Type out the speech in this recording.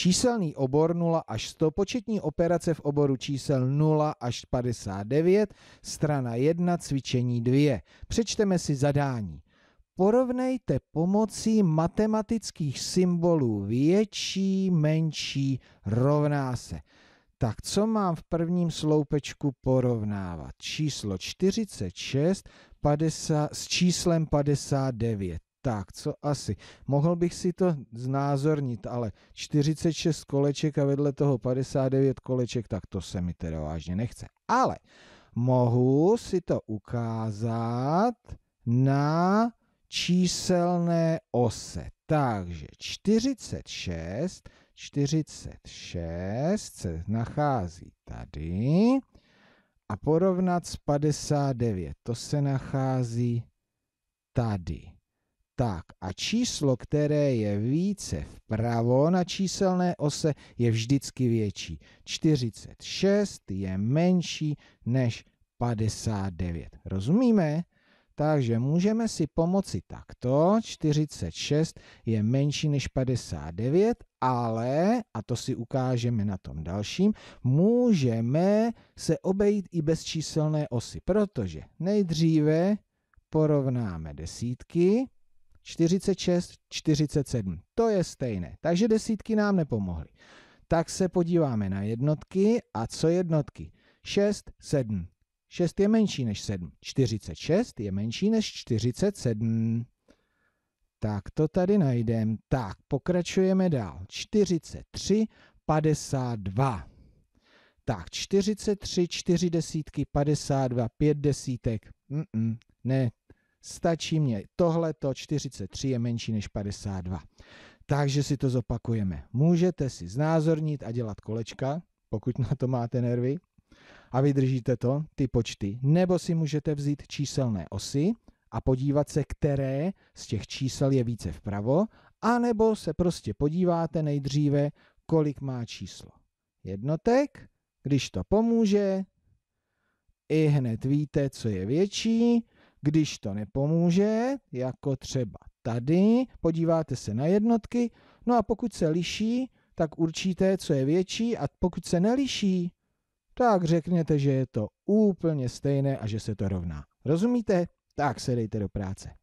Číselný obor 0 až 100, početní operace v oboru čísel 0 až 59, strana 1, cvičení 2. Přečteme si zadání. Porovnejte pomocí matematických symbolů větší, menší, rovná se. Tak co mám v prvním sloupečku porovnávat? Číslo 46 50, s číslem 59. Tak, co asi? Mohl bych si to znázornit, ale 46 koleček a vedle toho 59 koleček, tak to se mi teda vážně nechce. Ale mohu si to ukázat na číselné ose. Takže 46, 46 se nachází tady a porovnat s 59, to se nachází tady. Tak a číslo, které je více vpravo na číselné ose, je vždycky větší. 46 je menší než 59. Rozumíme? Takže můžeme si pomoci takto. 46 je menší než 59, ale, a to si ukážeme na tom dalším, můžeme se obejít i bez číselné osy, protože nejdříve porovnáme desítky, 46, 47. To je stejné, takže desítky nám nepomohly. Tak se podíváme na jednotky a co jednotky? 6, 7. 6 je menší než 7. 46 je menší než 47. Tak to tady najdeme. Tak, pokračujeme dál. 43, 52. Tak, 43, 4 desítky, 52, 5 desítek. Mm-mm, ne, stačí mě. Tohleto 43 je menší než 52. Takže si to zopakujeme. Můžete si znázornit a dělat kolečka, pokud na to máte nervy a vydržíte to, ty počty, nebo si můžete vzít číselné osy a podívat se, které z těch čísel je více vpravo, anebo se prostě podíváte nejdříve, kolik má číslo jednotek, když to pomůže, i hned víte, co je větší, když to nepomůže, jako třeba tady, podíváte se na jednotky, no a pokud se liší, tak určíte, co je větší a pokud se neliší, tak řekněte, že je to úplně stejné a že se to rovná. Rozumíte? Tak se dejte do práce.